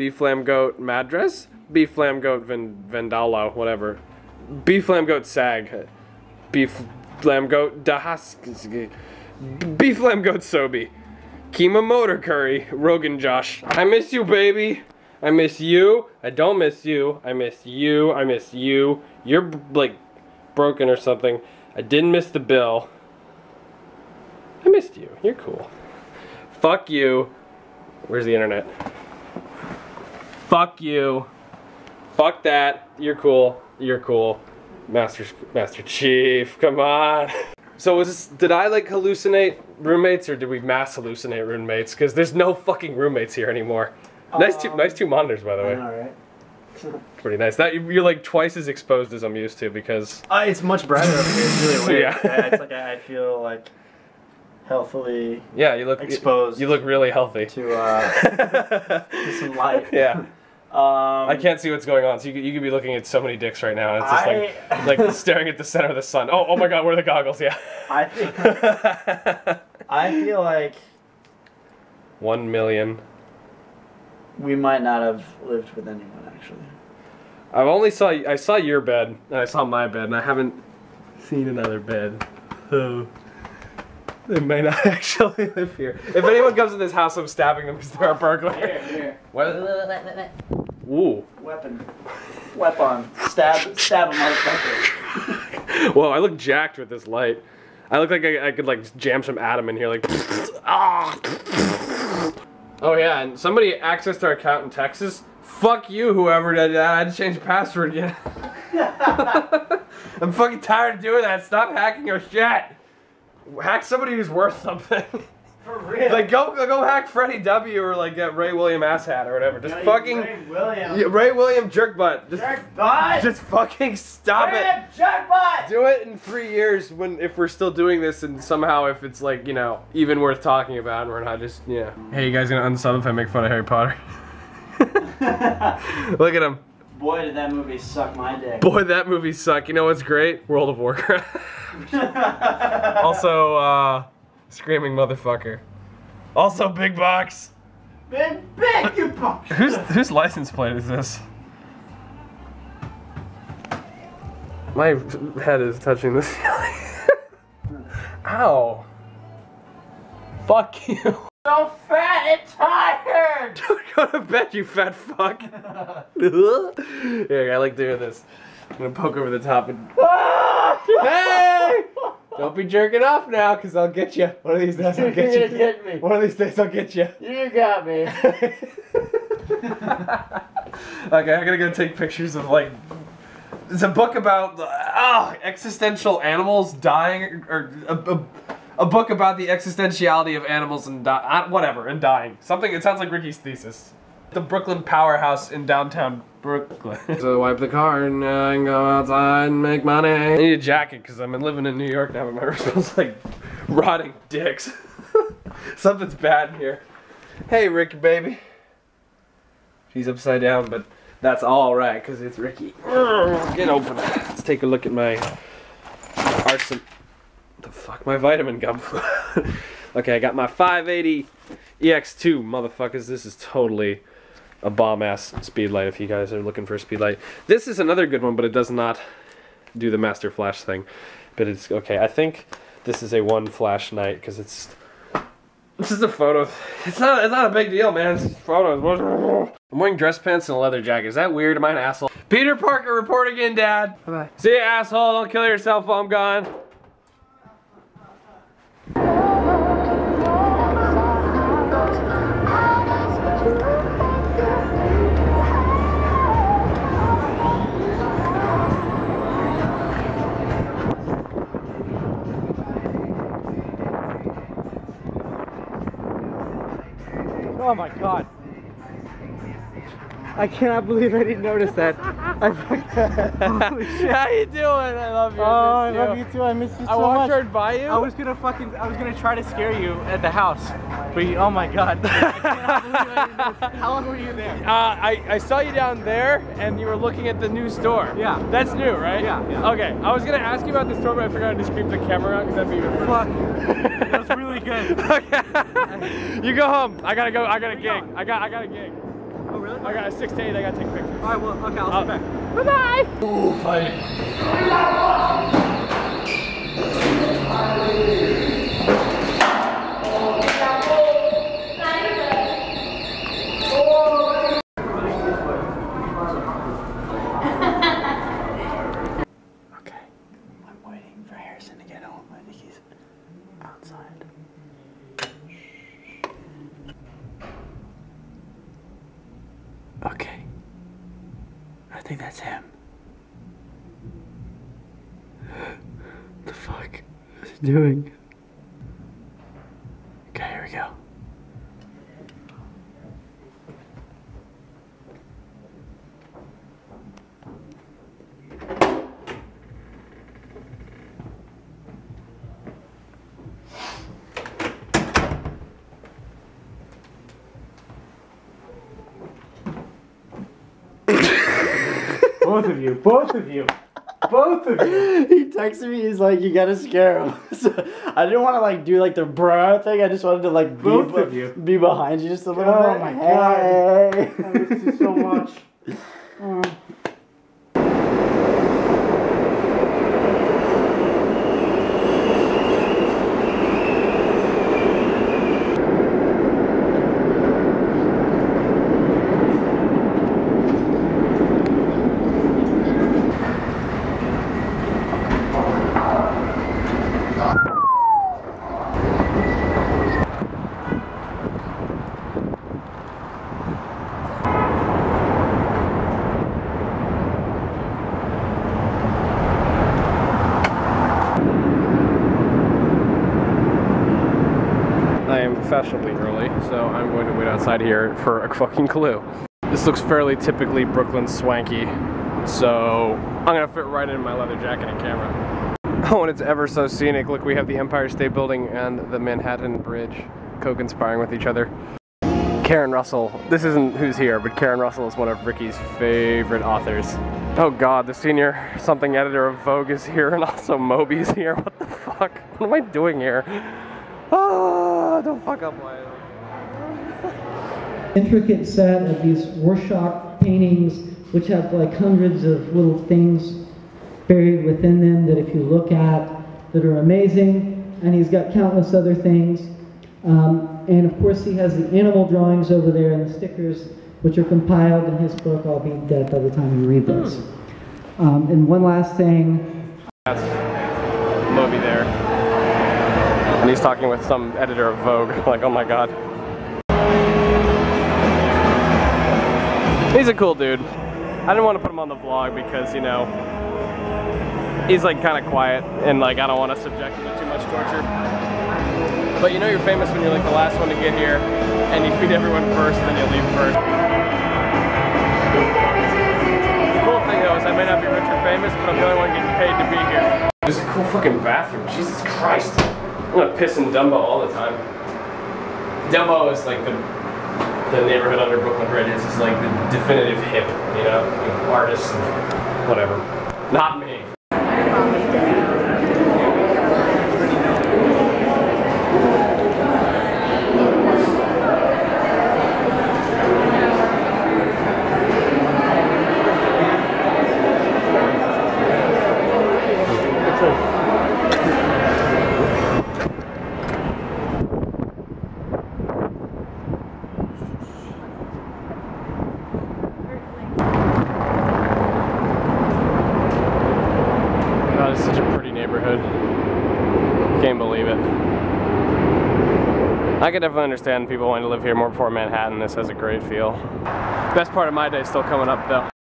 B flam goat madras, B flam goat vindaloo, whatever. B flam goat sag, B flam goat dahas, B flam goat sobi. Kima motor curry, Rogan Josh. I miss you, baby. I miss you. I don't miss you. I miss you. I miss you. You're like broken or something. I didn't miss the bill. I missed you. You're cool. Fuck you. Where's the internet? Fuck you. Fuck that. You're cool. You're cool. Master Master Chief. Come on. So was this, did I like hallucinate roommates or did we mass hallucinate roommates? Because there's no fucking roommates here anymore. Nice two, Um, nice two monitors by the way. Alright. Pretty nice. That you're like twice as exposed as I'm used to because Uh, it's much brighter up here. It's really weird. Yeah. yeah. It's like I I feel like healthily yeah, you look exposed You look really healthy. to uh, to some light. yeah, Um, I can't see what's going on. So you could, you could be looking at so many dicks right now. It's just I- like like staring at the center of the sun. Oh oh my god, where are the goggles? Yeah. I think I feel like One million. we might not have lived with anyone actually. I've only saw I saw your bed and I saw my bed and I haven't seen another bed. So they may not actually live here. If anyone comes in this house, I'm stabbing them because they're a burglar. here. What? Ooh. Weapon. Weapon. Stab stab a motherfucker. Whoa, I look jacked with this light. I look like I, I could like jam some atom in here, like. ah. Oh yeah, and somebody accessed our account in Texas. Fuck you, whoever did that. I had to change the password again. I'm fucking tired of doing that. Stop hacking our shit. Hack somebody who's worth something. For real. like go go hack Freddie W or like get Ray William asshat or whatever. Just fucking Ray William. Yeah, Ray William jerkbutt. Just Jerk butt. just fucking stop it. William Jerk butt. Do it in three years when if we're still doing this and somehow if it's like you know even worth talking about and we're not just yeah. Hey, you guys gonna unsub if I make fun of Harry Potter? Look at him. Boy, did that movie suck my dick. Boy, that movie sucked. You know what's great? World of Warcraft. also, uh, screaming motherfucker. Also, big box. Big, big, you fuck. Whose whose license plate is this? My head is touching the ceiling. Ow. Fuck you. so fat and tired. Don't go to bed, you fat fuck. Here, I like doing this. I'm gonna poke over the top and. Ah! Hey! Don't be jerking off now, cause I'll get you. One of these days I'll get you. get me. One of these days I'll get you. You got me. okay, I'm gonna go take pictures of like. It's a book about oh, existential animals dying, or a, a, a book about the existentiality of animals and di- uh, whatever and dying. Something. It sounds like Ricky's thesis. The Brooklyn powerhouse in downtown Brooklyn. so wipe the car and, uh, and go outside and make money. I need a jacket because I'm living in New York now. but My room smells like rotting dicks. Something's bad in here. Hey, Ricky, baby. She's upside down, but that's all right because it's Ricky. Get open. Let's take a look at my arson. The fuck, my vitamin gum. okay, I got my 580 EX2, motherfuckers. This is totally a bomb ass speed light if you guys are looking for a speed light. This is another good one, but it does not do the master flash thing. But it's okay. I think this is a one flash night because it's this is a photo. It's not. It's not a big deal, man. It's photos. I'm wearing dress pants and a leather jacket. Is that weird? Am I an asshole? Peter Parker reporting in, Dad. Bye bye. See ya, asshole. Don't kill yourself while I'm gone. Oh my god. I cannot believe I didn't notice that. I Holy shit. How you doing? I love you. Oh, I love you too. I miss you so I walked much. right by you. I was gonna fucking, I was gonna try to scare you at the house. But you, oh my god. I cannot believe I didn't notice. How long were you there? Uh, I, I saw you down there and you were looking at the new store. Yeah. That's new, right? Yeah, yeah. Okay, I was gonna ask you about the store, but I forgot to just creep the camera out because that'd be even Fuck. That was really good. okay. you go home. I gotta go. I got a gig. I got. I got a gig. Really? I got a six to eight. I gotta take pictures. All right, well, okay, I'll Oh. sit uh, back. Bye bye. Ooh, fight. Okay. I'm waiting for Harrison to get home. I think he's outside. Okay. I think that's him. the fuck is he doing? Okay, here we go. Both of you. Both of you. Both of you. he texted me. He's like, "You gotta scare him." so I didn't want to like do like the bruh thing. I just wanted to like be, Both of you. be behind you just a little Oh bit. my God. Hey. I miss you so much. I am fashionably early, so I'm going to wait outside here for a fucking clue. This looks fairly typically Brooklyn swanky, so I'm gonna fit right in my leather jacket and camera. Oh, and it's ever so scenic. Look, we have the Empire State Building and the Manhattan Bridge co-conspiring with each other. Karen Russell, this isn't who's here, but Karen Russell is one of Ricky's favorite authors. Oh god, the senior something editor of Vogue is here and also Moby's here. What the fuck? What am I doing here? Ah, don't fuck up my intricate set of these Rorschach paintings, which have like hundreds of little things buried within them that if you look at, that are amazing. And he's got countless other things. Um, and of course, he has the animal drawings over there and the stickers, which are compiled in his book. I'll be dead by the time you read this. Um, and one last thing, That's Moby there. And he's talking with some editor of Vogue. like, oh my god. He's a cool dude. I didn't want to put him on the vlog because, you know, he's like kind of quiet and like I don't want to subject him to too much torture. But you know you're famous when you're like the last one to get here and you feed everyone first and then you leave first. The cool thing though is I may not be rich or famous, but I'm the only one getting paid to be here. There's a cool fucking bathroom. Jesus Christ. I'm gonna piss in Dumbo all the time. Dumbo is like the the neighborhood under Brooklyn Bridge. Just like the definitive hip, you know, artists and whatever. Not me. It's such a pretty neighborhood. Can't believe it. I could definitely understand people wanting to live here more before Manhattan. This has a great feel. Best part of my day is still coming up though.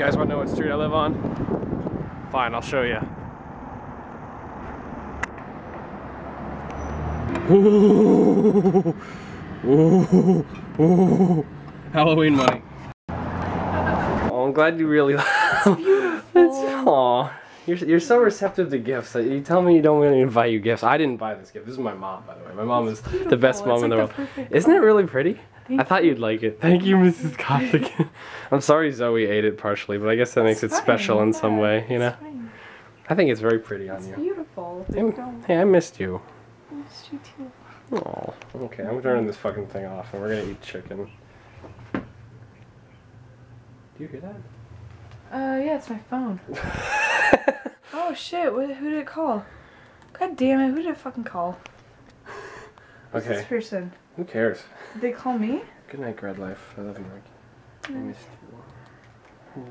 You guys want to know what street I live on? Fine, I'll show you. Ooh, ooh, ooh. Halloween money. Oh, I'm glad you really. It's beautiful. It's, aw, You're, you're so receptive to gifts. that You tell me you don't want me to buy you gifts. I didn't buy this gift. This is my mom, by the way. My mom is the best mom It's in the like world. the perfect Isn't it really pretty? I thought you'd like it. Thank you, Mrs. Cossack. I'm sorry Zoe ate it partially, but I guess that makes it It's special in some way, you know? fine. I think it's very pretty on It's you. beautiful. Hey, I missed you. miss you too. Oh, okay. I'm turning this fucking thing off, and we're gonna eat chicken. Do you hear that? Uh, yeah, it's my phone. Oh shit! What, who did it call? God damn it! Who did it fucking call? Who's Okay. This person. Who cares? Did they call me? Good night, GradLife. I love you, Mike. I missed you.